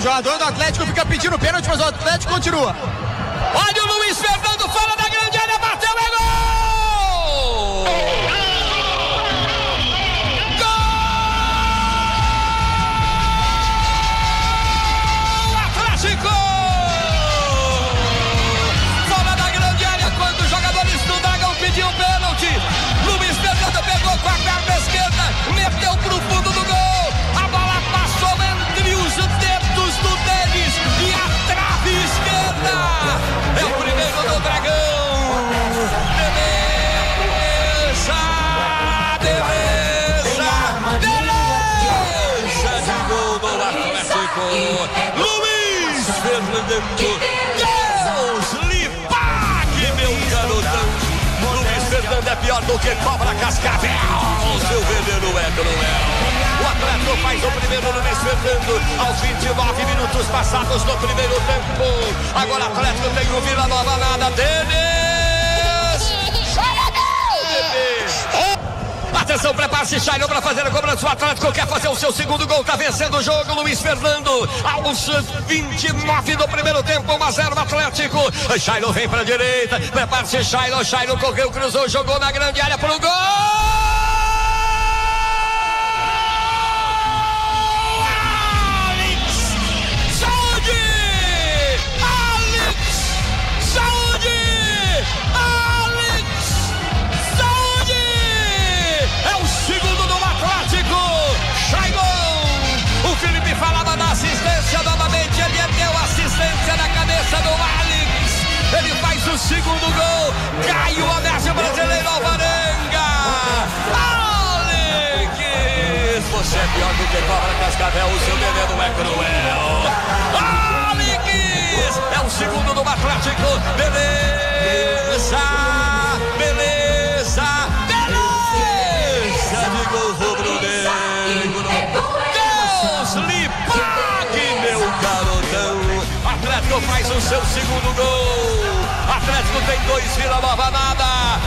Jogador do Atlético fica pedindo pênalti, mas o Atlético continua. Luiz Fernando. Deus meu é pior do que cobra cascavel. Seu veneno é cruel. O Atlético faz o primeiro Luiz Fernando aos 29 minutos passados no primeiro tempo. Agora o Atlético tem o Vila Nova nada. Denis! Atenção, prepara-se, Shailon para fazer a cobrança. O Atlético quer fazer o seu segundo gol. Tá vencendo o jogo, Luiz Fernando. Aos 29 do primeiro tempo, 1 a 0 Atlético. Shailon vem para a direita. Prepara-se, Shailon. Shailon correu, cruzou, jogou na grande área para o gol. Segundo gol! Cai o Onésio Brasileiro Alvarenga! Alex! Você é pior do que cobra cascavel, o seu veneno é cruel! Alex! É o segundo do Atlético! Beleza! Faz o seu segundo gol! Atlético tem dois, Vila Nova nada!